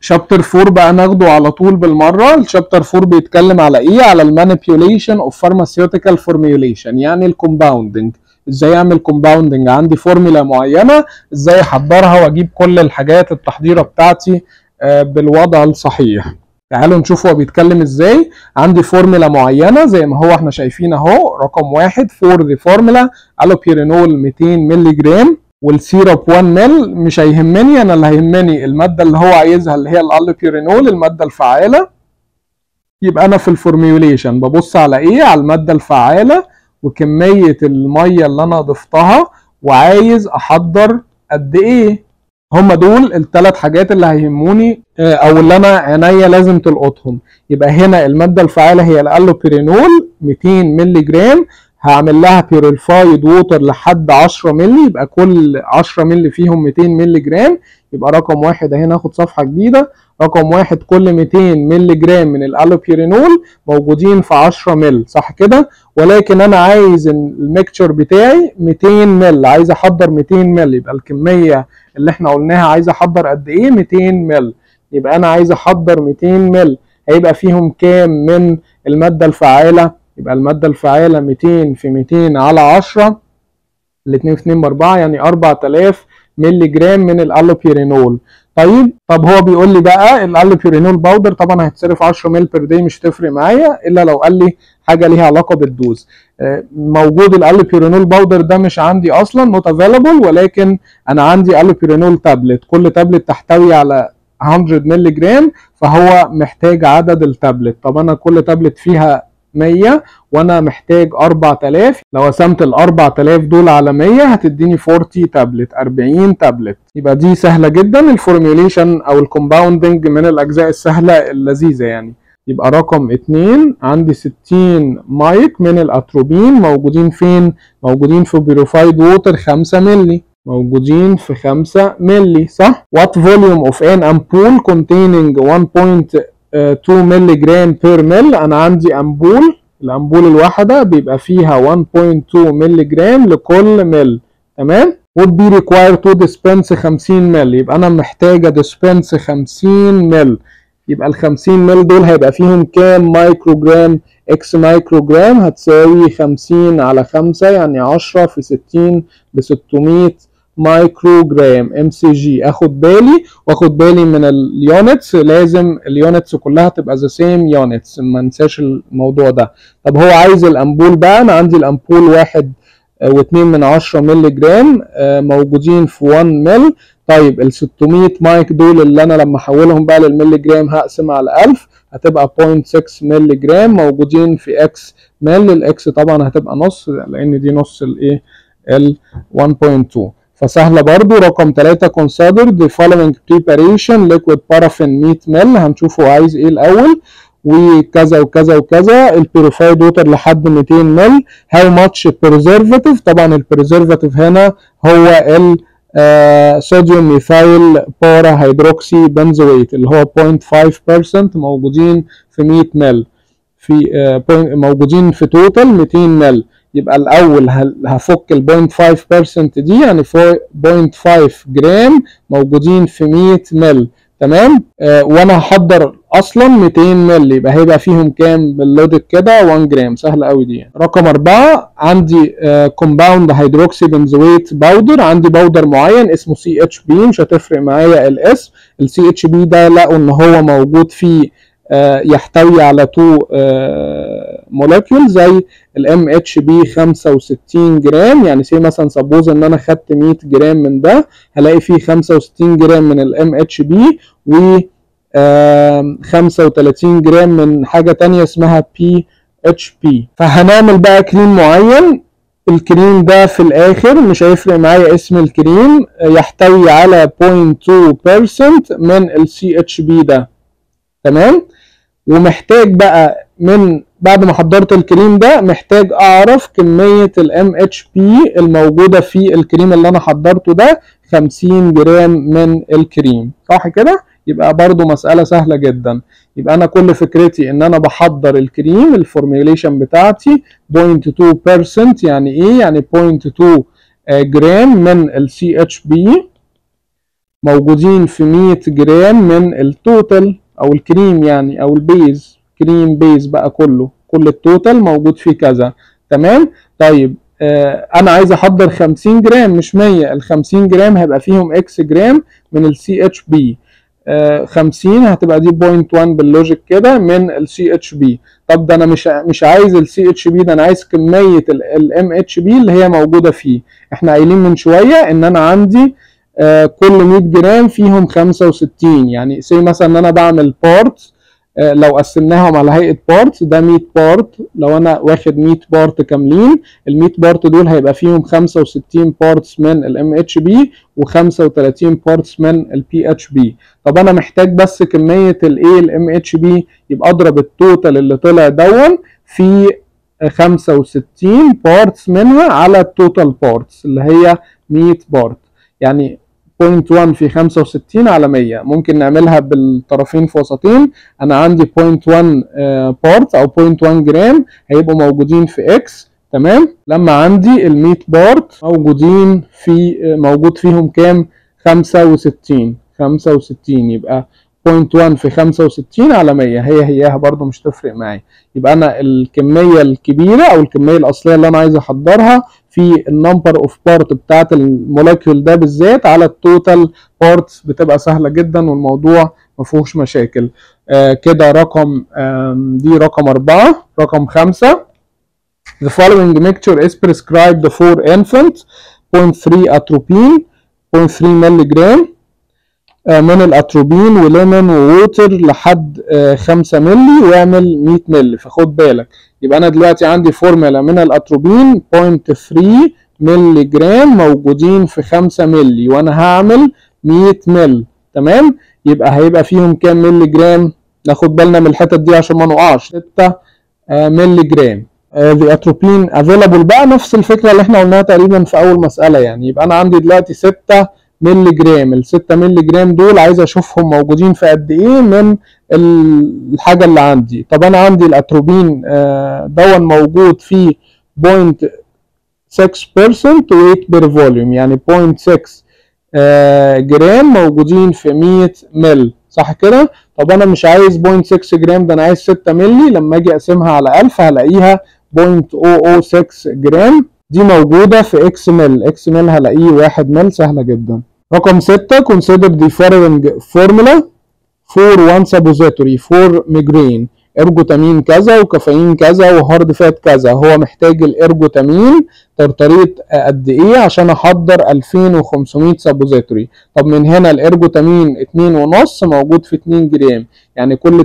chapter 4 بقى ناخده على طول بالمرة. ال chapter 4 بيتكلم على إيه؟ على ال manipulation of pharmaceutical formulation يعني ال compounding إزاي أعمل compounding عندي فورمولا معينة إزاي أحضرها وأجيب كل الحاجات التحضيرة بتاعتي بالوضع الصحيح. تعالوا نشوف هو بيتكلم إزاي. عندي فورمولا معينة زي ما هو إحنا شايفين أهو رقم واحد for the formula allopurinol 200 مللي جرام. وال syrup 1 مل مش هيهمني. أنا اللي هيهمني المادة اللي هو عايزها اللي هي ال allopurinol المادة الفعاله يبقى أنا في ال formulation ببص على إيه؟ على المادة الفعاله وكمية المية اللي أنا ضفتها وعايز أحضر قد إيه. هم دول الثلاث حاجات اللي هيهموني أو اللي أنا عينيا لازم تلقطهم. يبقى هنا المادة الفعاله هي ال allopurinol 200 مللي جرام هعمل لها purified water لحد 10 مللي يبقى كل 10 مللي فيهم 200 مللي جرام يبقى رقم واحد اهي ناخد صفحة جديدة رقم واحد كل 200 مللي جرام من ال allopurinol موجودين في 10 مل صح كده؟ ولكن أنا عايز ال mixture بتاعي 200 مل عايز أحضر 200 مل يبقى الكمية اللي إحنا قلناها عايز أحضر قد إيه؟ 200 مل. يبقى أنا عايز أحضر 200 مل هيبقى فيهم كام من المادة الفعاله يبقى المادة الفعاله 200 في 200 على 10 الاثنين في 2 ب 4 يعني 4000 مللي جرام من ال allopurinol. طيب طب هو بيقول لي بقى ال allopurinol powder طبعا هيتصرف 10 مل per day مش هتفرق معايا إلا لو قال لي حاجة ليها علاقة بال dose. موجود ال allopurinol powder ده مش عندي أصلا not available ولكن أنا عندي allopurinol tablet كل تابلت تحتوي على 100 مللي جرام فهو محتاج عدد التابلت طب أنا كل تابلت فيها 100 وأنا محتاج 4000 لو قسمت ال 4000 دول على 100 هتديني 40 تابلت 40 تابلت. يبقى دي سهلة جدا ال formulation أو ال compounding من الأجزاء السهلة اللذيذة يعني. يبقى رقم 2 عندي 60 مايك من الأتروبين موجودين فين؟ موجودين في purified water 5 مللي. موجودين في 5 مللي صح؟ What volume of an ampoule containing 1.2 مللي جرام per مل أنا عندي أمبول. الأمبول الواحدة بيبقى فيها 1.2 مللي جرام لكل مل تمام؟ would be required to dispense 50 مل يبقى أنا محتاجة dispense 50 مل يبقى ال 50 مل دول هيبقى فيهم كام microgram x microgram هتساوي 50 على 5 يعني 10 في 60 ب 600 microgram mcg أخد بالي؟ وأخد بالي من ال units. لازم ال units كلها تبقى the same units. ما انساش الموضوع ده. طب هو عايز الأمبول بقى؟ أنا عندي الأمبول واحد واتنين من عشرة مللي جرام موجودين في 1 مل طيب ال 600 مايك دول اللي أنا لما أحولهم بقى للملي جرام هقسم على 1000 هتبقى 0.6 مللي جرام موجودين في x مل ال x طبعا هتبقى نص لأن دي نص الايه ال 1.2 فسهلة برضو رقم 3 consider the following preparation liquid paraffin 100 مل هنشوف هو عايز إيه الأول. وكذا وكذا وكذا. ال purified water لحد 200 مل how much preservative. طبعا ال preservative هنا هو ال sodium methyl para hydroxybenzoate اللي هو 0.5% موجودين في 100 مل في uh, موجودين في total 200 مل يبقى الأول هفك ال 0.5% دي يعني 0.5 جرام موجودين في 100 مل. تمام؟ آه وأنا هحضر أصلا 200 مل يبقى هيبقى فيهم كام بال logic كده؟ 1 جرام سهلة قوي دي. يعني. رقم أربعة عندي compound hydroxybenzoate powder عندي powder معين اسمه CHP مش هتفرق معايا الاسم ال CHP ده لقوا إن هو موجود فيه يحتوي على two آه molecule زي ال MHP 65 جرام. يعني say مثلا suppose إن أنا خدت 100 جرام من ده هلاقي فيه 65 جرام من ال MHP و 35 جرام من حاجة تانية اسمها P HP فهنعمل بقى كريم معين. الكريم ده في الآخر مش هيفرق معايا اسم الكريم يحتوي على 0.2% من HP ده. تمام؟ ومحتاج بقى من بعد ما حضرت الكريم ده محتاج أعرف كمية HP الموجودة في الكريم اللي أنا حضرته ده 50 جرام من الكريم. صح كده؟ يبقى برضو مسألة سهلة جدا. يبقى أنا كل فكرتي إن أنا بحضر الكريم ال formulation بتاعتي 0.2% يعني إيه؟ يعني 0.2 جرام من HP موجودين في 100 جرام من ال total أو الكريم يعني أو ال base cream base بقى كله كل ال total موجود فيه كذا. تمام؟ طيب آه أنا عايز أحضر 50 جرام مش 100 ال 50 جرام هيبقى فيهم x جرام من ال CHP 50 هتبقى دي 0.1 بال logic كده من ال CHP طب ده أنا مش مش عايز ال CHP ده أنا عايز كمية ال MHP اللي هي موجودة فيه. إحنا قايلين من شوية إن أنا عندي آه كل 100 جرام فيهم 65 يعني say مثلا إن أنا بعمل parts آه لو قسمناهم على هيئة parts ده 100 part لو أنا واخد 100 part كاملين ال 100 part دول هيبقى فيهم 65 parts من ال MHP و35 parts من ال PHP طب أنا محتاج بس كمية الايه ال MHP يبقى أضرب ال total اللي طلع دون في 65 parts منها على ال total parts اللي هي 100 part يعني 0.1 في 65 على 100 ممكن نعملها بالطرفين في وسطين أنا عندي 0.1 part أو 0.1 جرام هيبقوا موجودين في x تمام؟ لما عندي ال 100 part موجودين في موجود فيهم كام؟ 65 65 يبقى 0.1 في 65 على 100 هي هياها برضو مش تفرق معايا. يبقى أنا الكمية الكبيرة أو الكمية الأصلية اللي أنا عايز أحضرها في النمبر اوف بارت بتاعت المولكيول ده بالذات على التوتال بارتس بتبقى سهلة جدا والموضوع ما فيهوش مشاكل. آه كده رقم دي رقم أربعة رقم خمسة. The following mixture is prescribed for infants 0.3 atropine 0.3 ملغ من الأتروبين وليمون ووتر لحد 5 مللي واعمل 100 مللي فخد بالك. يبقى أنا دلوقتي عندي فورمولا من الأتروبين 0.3 مللي جرام موجودين في 5 مللي وأنا هعمل 100 مل تمام؟ يبقى هيبقى فيهم كام مللي جرام؟ ناخد بالنا من الحتت دي عشان ما نقعش. 6 مللي جرام. the atropine available بقى. نفس الفكرة اللي إحنا قلناها تقريبا في أول مسألة يعني. يبقى أنا عندي دلوقتي 6 مللي جرام. ال 6 مللي جرام دول عايز أشوفهم موجودين في قد إيه من الحاجة اللي عندي. طب أنا عندي الأتروبين دون موجود في 0.6% ويت بير فوليوم يعني 0.6 جرام موجودين في 100 مل. صح كده؟ طب أنا مش عايز 0.6 جرام ده أنا عايز 6 مللي. لما أجي أقسمها على 1000 هلاقيها 0.006 جرام. دي موجودة في إكس مل. إكس مل هلاقيه 1 مل سهلة جدا. رقم 6 consider the following formula for one suppository for migraine. ارجوتامين كذا وكافيين كذا وهارد فات كذا هو محتاج الارجوتامين ترتريت قد إيه عشان احضر 2500 سبوزيتوري طب من هنا الارجوتامين 2.5 موجود في 2 جرام يعني كل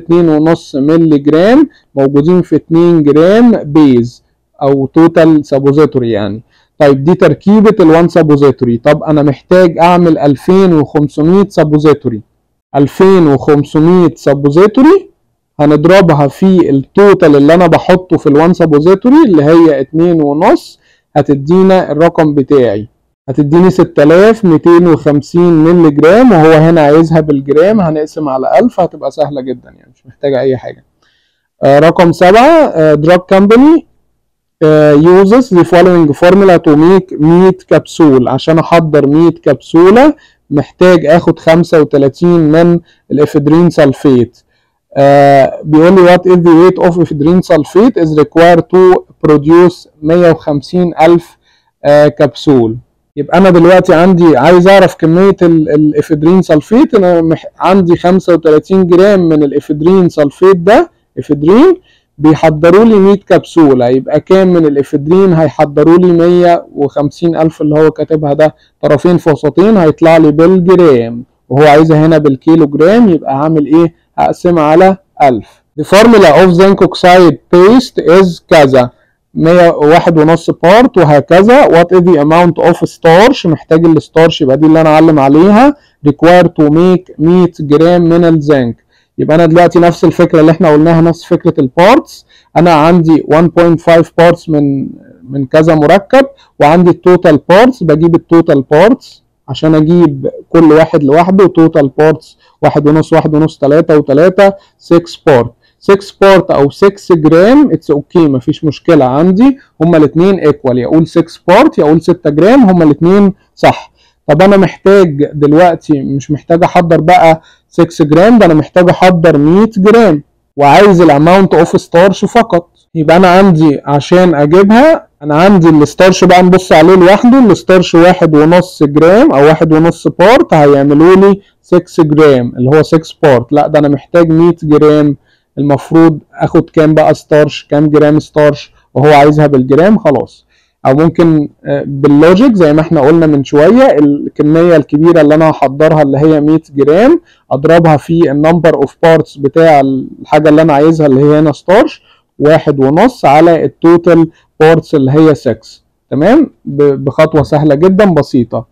2.5 مللي جرام موجودين في 2 جرام بيز أو توتال سبوزيتوري يعني طيب دي تركيبة الوان سبوزيتوري طب أنا محتاج أعمل 2500 سبوزيتوري 2500 سبوزيتوري هنضربها في التوتال اللي أنا بحطه في الوان سبوزيتوري اللي هي اتنين ونص هتدينا الرقم بتاعي. هتديني 6250 مللي جرام وهو هنا عايزها بالجرام هنقسم على 1000 هتبقى سهلة جدا يعني مش محتاجة أي حاجة. آه رقم سبعة دراج كامباني uses the following formula to make 100 كبسول عشان أحضر 100 كبسولة محتاج آخد 35 من الإفيدرين سلفيت. آه بيقول لي what is the weight of ephedrine sulfate is required to produce 150 ألف آه كبسول يبقى أنا دلوقتي عندي عايز أعرف كمية الإفيدرين سلفيت أنا. عندي 35 جرام من الإفيدرين سلفيت ده إفيدرين بيحضروا لي 100 كبسولة يبقى كام من الإفيدرين؟ هيحضروا لي 150 ألف اللي هو كاتبها ده. طرفين في وسطين هيطلع لي بالجرام. وهو عايزها هنا بالكيلو جرام يبقى هعمل إيه؟ هقسمها على 1000 The formula of zinc oxide paste is كذا. 101 ونص بارت وهكذا. What is the amount of starch محتاج الستارش يبقى دي اللي أنا أعلم عليها. Required to make 100 جرام من الزنك. يبقى أنا دلوقتي نفس الفكرة اللي إحنا قلناها نفس فكرة البارتس أنا عندي 1.5 بارتس من من كذا مركب وعندي التوتال بارتس بجيب التوتال بارتس عشان أجيب كل واحد لوحده توتال بارتس واحد ونص واحد ونص تلاتة وتلاتة 6 بارت 6 بارت أو 6 جرام اتس أوكي okay. مفيش مشكلة عندي. هما الاتنين ايكوال يا أقول 6 بارت يا أقول 6 جرام هما الاتنين صح. طب أنا محتاج دلوقتي مش محتاج أحضر بقى 6 جرام ده أنا محتاج أحضر 100 جرام وعايز الاماونت اوف ستارش فقط. يبقى أنا عندي عشان أجيبها أنا عندي الستارش بقى نبص عليه لوحده. الستارش واحد ونص جرام أو واحد ونص بارت هيعملوا لي 6 جرام اللي هو 6 بارت لا ده أنا محتاج 100 جرام المفروض أخد كام بقى ستارش كام جرام ستارش وهو عايزها بالجرام خلاص. أو ممكن باللوجيك زي ما إحنا قلنا من شوية الكمية الكبيرة اللي أنا هحضرها اللي هي 100 جرام أضربها في النمبر اوف بارتس بتاع الحاجة اللي أنا عايزها اللي هي هنا ستارش واحد ونص على التوتال بارتس اللي هي 6 تمام؟ بخطوة سهلة جدا بسيطة.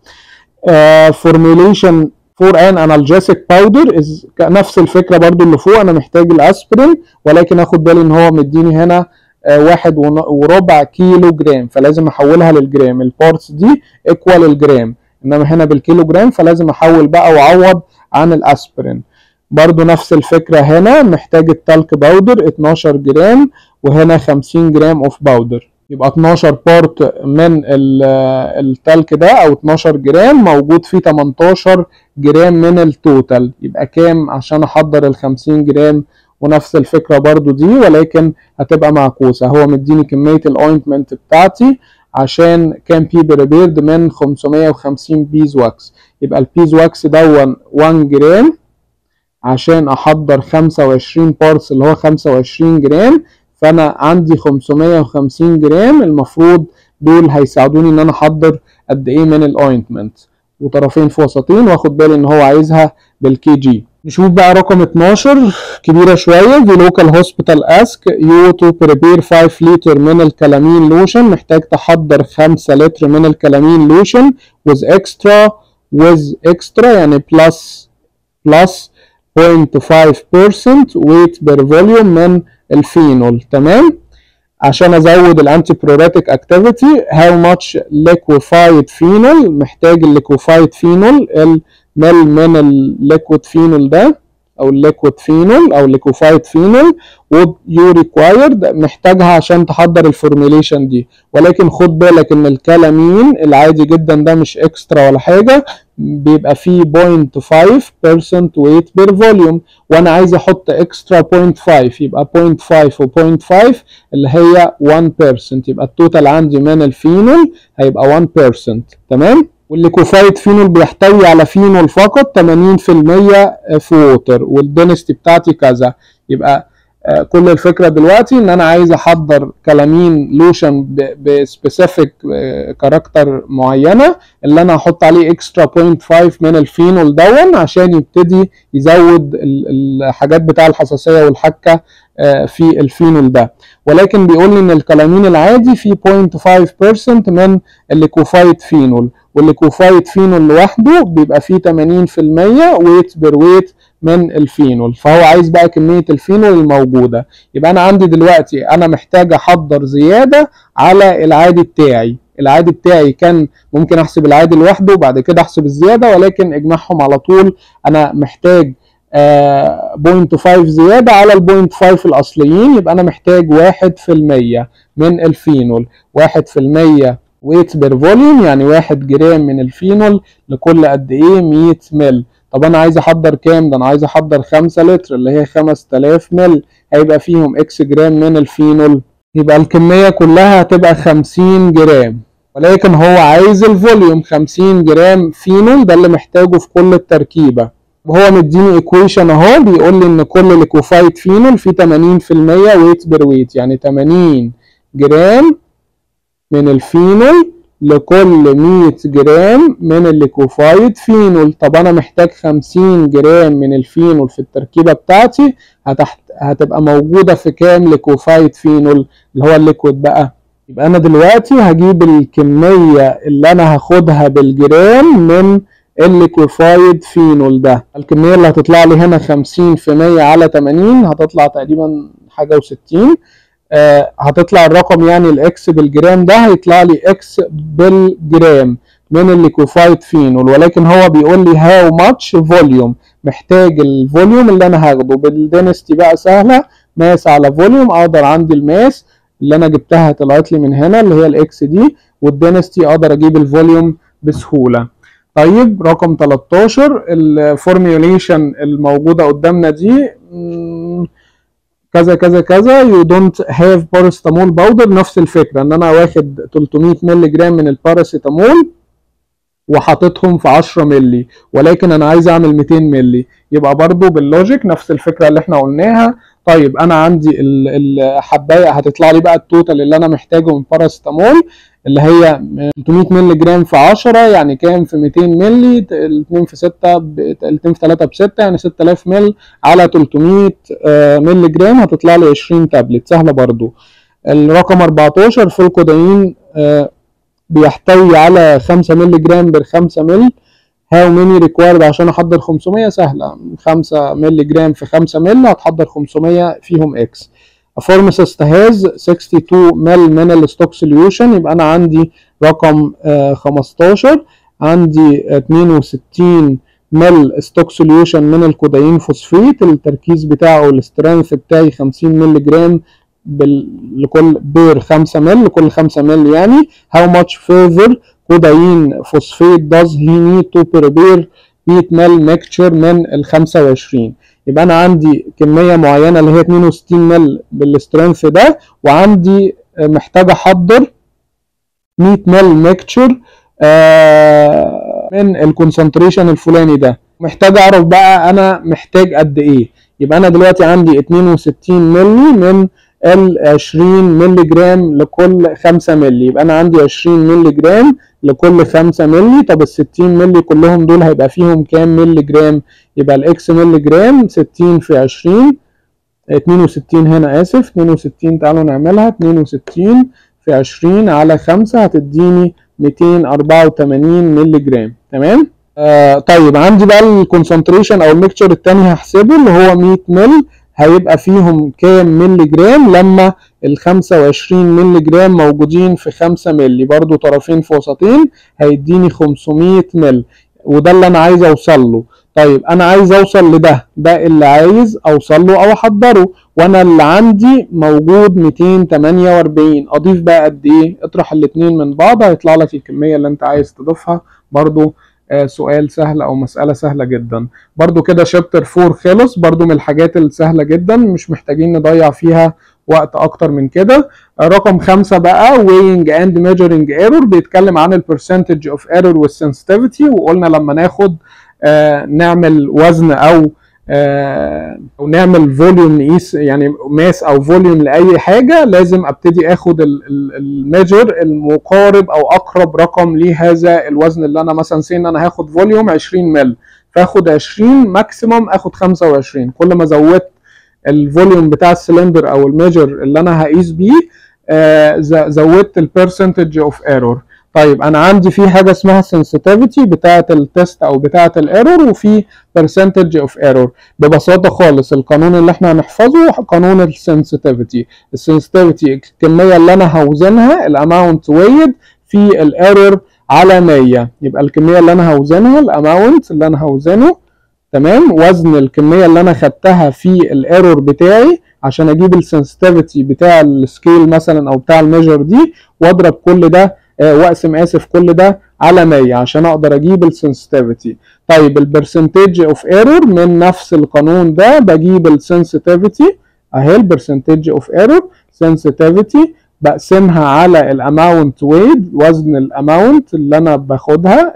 فورميوليشن فور ان انالجيسيك باودر نفس الفكرة برضو اللي فوق أنا محتاج الأسبرين ولكن آخد بالي إن هو مديني هنا واحد وربع كيلو جرام فلازم أحولها للجرام. البارتس دي ايكوال الجرام. إنما هنا بالكيلو جرام فلازم أحول بقى وأعوض عن الأسبرين. برضو نفس الفكرة هنا محتاج التلك باودر 12 جرام وهنا 50 جرام اوف باودر يبقى 12 بارت من التلك ده أو 12 جرام موجود فيه 18 جرام من التوتال يبقى كام؟ عشان أحضر ال 50 جرام ونفس الفكرة برضو دي ولكن هتبقى معكوسة. هو مديني كمية الاوينتمنت بتاعتي عشان كان بي بريبيرد من 550 بيز واكس يبقى البيز واكس دون 1 جرام عشان أحضر 25 بارتس اللي هو 25 جرام فأنا عندي 550 جرام المفروض دول هيساعدوني إن أنا أحضر قد إيه من ال ointment وطرفين في وسطين واخد بالي إن هو عايزها بال kg نشوف بقى رقم 12 كبيرة شوية The local hospital ask you to prepare 5 لتر من ال calamine lotion محتاج تحضر 5 لتر من ال calamine lotion with extra with extra يعني plus plus 0.5% weight per volume من الفينول. تمام؟ عشان أزود ال antipruritic activity how much liquefied phenol محتاج ال liquefied phenol المل من ال liquid phenol ده أو ال liquid phenol أو liquefied phenol you required محتاجها عشان تحضر ال formulation دي. ولكن خد بالك إن ال calamine العادي جدا ده مش extra ولا حاجة بيبقى فيه 0.5% weight per volume وأنا عايز أحط extra 0.5 يبقى 0.5 و 0.5 اللي هي 1% يبقى ال total عندي من الفينول هيبقى 1% تمام؟ وال liquefied phenol بيحتوي على فينول فقط 80% في water وال density بتاعتي كذا. يبقى كل الفكرة دلوقتي إن أنا عايز أحضر calamine lotion ب specific character معينة اللي أنا هحط عليه extra 0.5 من الفينول دون عشان يبتدي يزود الحاجات بتاع الحساسية والحكة في الفينول ده. ولكن بيقول لي إن ال calamine العادي فيه 0.5% من ال liquefied phenol. وال liquefied phenol لوحده بيبقى فيه 80% weight per weight من الفينول. فهو عايز بقى كمية الفينول الموجودة. يبقى أنا عندي دلوقتي أنا محتاج أحضر زيادة على العادي بتاعي. العادي بتاعي كان ممكن أحسب العادي لوحده وبعد كده أحسب الزيادة ولكن اجمعهم على طول. أنا محتاج آه 0.5 زيادة على ال 0.5 الأصليين. يبقى أنا محتاج 1% من الفينول. 1% weight per volume يعني 1 جرام من الفينول لكل قد إيه 100 مل. طب أنا عايز أحضر كام؟ ده أنا عايز أحضر 5 لتر اللي هي 5000 مل. هيبقى فيهم X جرام من الفينول. يبقى الكمية كلها هتبقى 50 جرام. ولكن هو عايز ال volume 50 جرام فينول ده اللي محتاجه في كل التركيبة. وهو مديني equation أهو بيقول لي إن كل liquefied phenol فيه 80% weight per weight يعني 80 جرام من الفينول لكل 100 جرام من ال liquefied phenol. طب أنا محتاج 50 جرام من الفينول في التركيبة بتاعتي هتحت هتبقى موجودة في كام liquefied phenol اللي هو ال liquid بقى؟ يبقى أنا دلوقتي هجيب الكمية اللي أنا هاخدها بالجرام من ال liquefied phenol ده. الكمية اللي هتطلع لي هنا 50 في 100 على 80 هتطلع تقريبا حاجة و60 آه هتطلع الرقم يعني ال X بالجرام ده هيطلع لي X بالجرام من ال liquefied phenol ولكن هو بيقول لي how much volume محتاج ال volume اللي أنا هاخده. بال density بقى سهلة. mass على volume أقدر عندي ال mass اللي أنا جبتها طلعت لي من هنا اللي هي ال X دي. وال density أقدر أجيب ال volume بسهولة. طيب رقم 13 ال formulation الموجودة قدامنا دي كذا كذا كذا you don't have paracetamol powder نفس الفكرة إن أنا واخد 300 مللي جرام من الباراسيتامول وحاططهم في 10 مللي ولكن أنا عايز أعمل 200 مللي. يبقى برضو بال logic نفس الفكرة اللي إحنا قلناها. طيب أنا عندي الحبايه هتطلع لي بقى ال total اللي أنا محتاجه من باراسيتامول اللي هي 300 مللي جرام في 10 يعني كام في 200 مللي 2 في 6 2 في 3 ب 6 يعني 6000 مل على 300 مللي جرام هتطلع لي 20 تابلت سهلة برضو. الرقم 14 في الكودايين بيحتوي على 5 مللي جرام per 5 مل how many required عشان أحضر 500 سهلة. 5 مللي جرام في 5 مل هتحضر 500 فيهم X pharmacist has 62 مل من ال stock solution يبقى أنا عندي رقم آه 15 عندي 62 مل stock solution من ال codeine phosphate التركيز بتاعه ال strength بتاعي 50 مللي جرام. لكل per 5 مل لكل 5 مل يعني. How much further codeine phosphate does he need to prepare 100 مل mixture من ال 25 يبقى أنا عندي كمية معينة اللي هي 62 مل بال strength ده وعندي محتاج احضر 100 مل mixture آه من ال concentration الفلاني ده. محتاج أعرف بقى أنا محتاج قد إيه. يبقى أنا دلوقتي عندي 62 ملي من ال 20 ملي جرام لكل 5 ملي يبقى أنا عندي 20 ملي جرام لكل 5 ملي طب ال 60 ملي كلهم دول هيبقى فيهم كام ملي جرام يبقى ال X ملي جرام 60 في 20 62 هنا آسف 62 تعالوا نعملها 62 في 20 على 5 هتديني 284 ملي جرام تمام؟ آه طيب عندي بقى ال concentration أو ال mixture التاني هحسبه اللي هو 100 مل هيبقى فيهم كام ملي جرام لما ال 25 ملي جرام موجودين في 5 ملي برضو طرفين في وسطين هيديني 500 مل. وده اللي أنا عايز أوصل له. طيب أنا عايز أوصل لده. ده اللي عايز أوصل له أو أحضره. وأنا اللي عندي موجود 248 أضيف بقى قد إيه؟ اطرح الاتنين من بعض هيطلع لك الكمية اللي أنت عايز تضيفها. برضو سؤال سهل أو مسألة سهلة جدا. برضو كده شابتر 4 خلص برضو من الحاجات السهلة جدا مش محتاجين نضيع فيها وقت أكتر من كده. رقم خمسة بقى weighing and measuring error بيتكلم عن ال percentage of error وال sensitivity وقلنا لما ناخد آه نعمل وزن أو آه أو نعمل volume نقيس يعني mass أو volume لأي حاجة لازم أبتدي آخد ال measure المقارب أو أقرب رقم لهذا الوزن اللي أنا مثلا سين أنا هاخد volume 20 مل فآخد 20 maximum آخد 25 كل ما زودت ال volume بتاع السلندر أو ال measure اللي أنا هقيس بيه آه زودت ال percentage of error طيب أنا عندي في حاجة اسمها sensitivity بتاعة ال test أو بتاعة ال error وفي percentage of error ببساطة خالص القانون اللي إحنا هنحفظه قانون ال sensitivity ال sensitivity الكمية اللي أنا هوزنها ال amount weighed في ال error على 100 يبقى الكمية اللي أنا هوزنها ال amount اللي أنا هوزنه تمام؟ وزن الكمية اللي أنا خدتها في ال error بتاعي عشان أجيب ال sensitivity بتاع ال scale مثلا أو بتاع ال measure دي وأضرب كل ده واقسم آسف كل ده على 100 عشان أقدر أجيب ال sensitivity طيب ال percentage of error من نفس القانون ده بجيب ال sensitivity أهي ال percentage of error sensitivity بقسمها على ال amount weighed وزن ال amount اللي أنا باخدها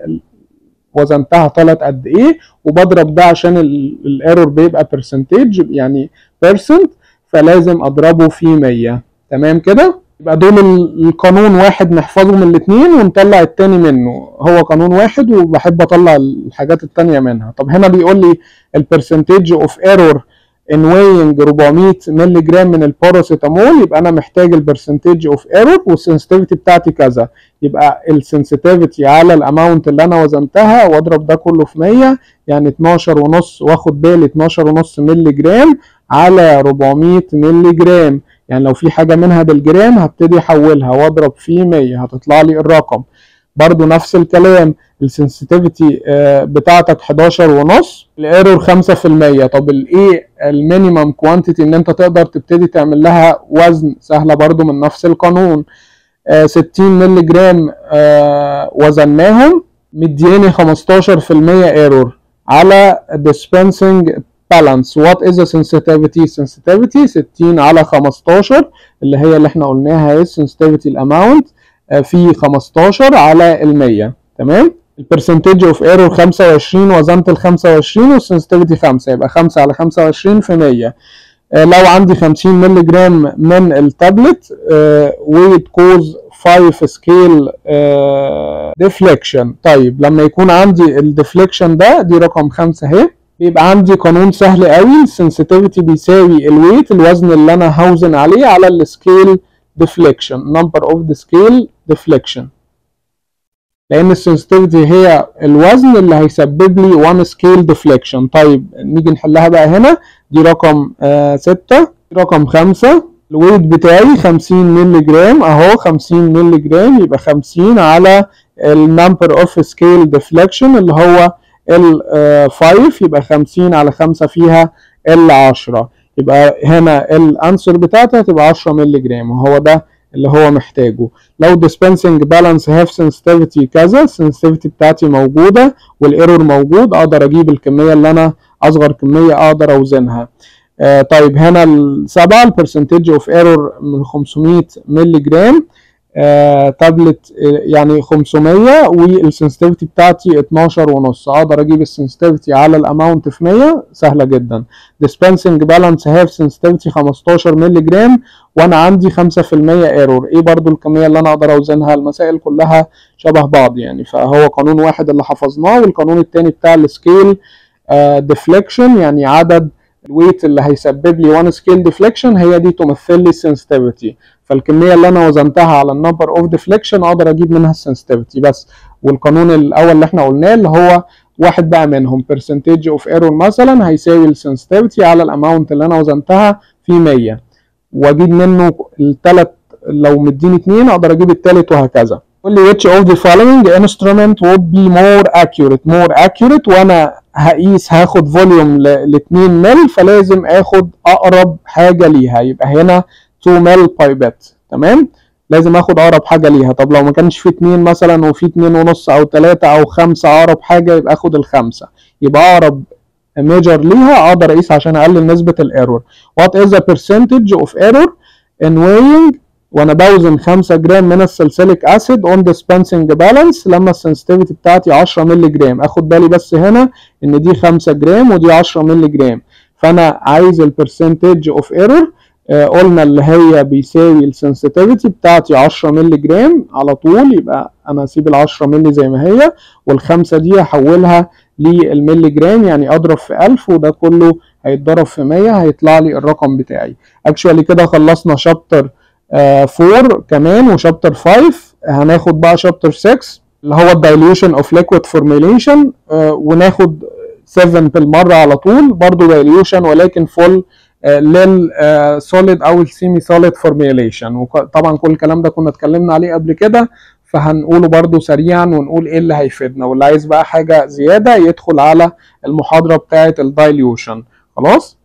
وزنتها طلعت قد إيه وبضرب ده عشان ال error بيبقى percentage يعني percent فلازم أضربه في 100 تمام كده؟ يبقى دول القانون واحد نحفظه من الاثنين ونطلع التاني منه. هو قانون واحد وبحب أطلع الحاجات التانية منها. طب هنا بيقول لي ال percentage of error in weighing 400 مللي جرام من الباراسيتامول يبقى أنا محتاج ال percentage of error وال sensitivity بتاعتي كذا. يبقى ال sensitivity على ال amount اللي أنا وزنتها وأضرب ده كله في 100 يعني 12 ونص وآخد بالي 12 ونص مللي جرام على 400 مللي جرام يعني لو في حاجة منها بالجرام هبتدي أحولها وأضرب في 100 هتطلع لي الرقم. برضو نفس الكلام ال sensitivity بتاعتك 11 ونص. ال error 5% طب الايه ال minimum quantity إن أنت تقدر تبتدي تعمل لها وزن سهلة برضو من نفس القانون. 60 مللي جرام وزناهم. مدياني 15% error. على dispensing what is the sensitivity? Sensitivity 60 على 15 اللي هي اللي إحنا قلناها هي sensitivity ال amount في 15 على ال 100 تمام ال percentage of error 25 وزنت ال 25 وال sensitivity 5 يبقى 5 على 25 في 100 آه لو عندي 50 مللي جرام من ال tablet weight cause 5 scale deflection طيب لما يكون عندي ال deflection ده دي رقم 5 اهي. بيبقى عندي قانون سهل قوي ال sensitivity بيساوي ال weight الوزن اللي أنا هوزن عليه على ال scale deflection number of the scale deflection لأن ال sensitivity هي الوزن اللي هيسبب لي 1 scale deflection طيب نيجي نحلها بقى هنا. دي رقم 6 آه رقم 5 ال weight بتاعي 50 مللي جرام أهو 50 مللي جرام يبقى 50 على ال number of scale deflection اللي هو ال 5 يبقى 50 على 5 فيها ال 10 يبقى هنا ال answer بتاعتي هتبقى 10 مللي جرام وهو ده اللي هو محتاجه. لو dispensing balance have sensitivity كذا ال sensitivity بتاعتي موجودة وال error موجود أقدر أجيب الكمية اللي أنا أصغر كمية أقدر أوزنها. آه طيب هنا السبعه ال percentage of error من 500 مللي جرام آه تابلت يعني 500 وال sensitivity بتاعتي 12 ونص. أقدر أجيب ال sensitivity على ال amount في 100 سهلة جدا. Dispensing balance have sensitivity 15 مللي جرام وأنا عندي 5% error إيه برضو الكمية اللي أنا أقدر أوزنها؟ المسائل كلها شبه بعض يعني. فهو قانون واحد اللي حفظناه والقانون الثاني بتاع ال scale deflection يعني عدد ال weight اللي هيسبب لي 1 scale deflection هي دي تمثل لي ال sensitivity فالكمية اللي أنا وزنتها على ال number of deflection أقدر أجيب منها ال sensitivity بس. والقانون الأول اللي إحنا قلناه اللي هو واحد بقى منهم. percentage of error مثلا هيساوي ال sensitivity على ال amount اللي أنا وزنتها في 100 وأجيب منه الثلاث لو مديني اثنين أقدر أجيب الثالث وهكذا. قول لي which of the following instrument would be more accurate more accurate وأنا هقيس هاخد volume ل 2 مل فلازم آخد أقرب حاجة ليها. يبقى هنا 2 مل pipette تمام؟ لازم آخد أقرب حاجة ليها. طب لو ما كانش في 2 مثلا وفي 2 ونص أو 3 أو 5 أقرب حاجة يبقى آخد الخمسة. يبقى أقرب measure ليها أقدر أقيس عشان أقلل نسبة ال error what is the percentage of error in weighing وأنا بوزن 5 جرام من ال salicylic acid on dispensing balance لما ال sensitivity بتاعتي 10 مللي جرام آخد بالي بس هنا إن دي 5 جرام ودي 10 مللي جرام فأنا عايز ال percentage of error قلنا اللي هي بيساوي ال sensitivity بتاعتي 10 مللي جرام على طول يبقى أنا اسيب ال 10 مللي زي ما هي والخمسة دي هحولها للملي جرام يعني أضرب في 1000 وده كله هيتضرب في 100 هيطلع لي الرقم بتاعي. actually كده خلصنا chapter 4 كمان و chapter 5 هناخد بقى chapter 6 اللي هو ال dilution of liquid formulation وناخد 7 بالمرة على طول برضو dilution ولكن for لل solid أو ال semi-solid formulation وطبعا كل الكلام ده كنا اتكلمنا عليه قبل كده فهنقوله برضو سريعا ونقول إيه اللي هيفيدنا. واللي عايز بقى حاجة زيادة يدخل على المحاضرة بتاعة الدايليوشن خلاص؟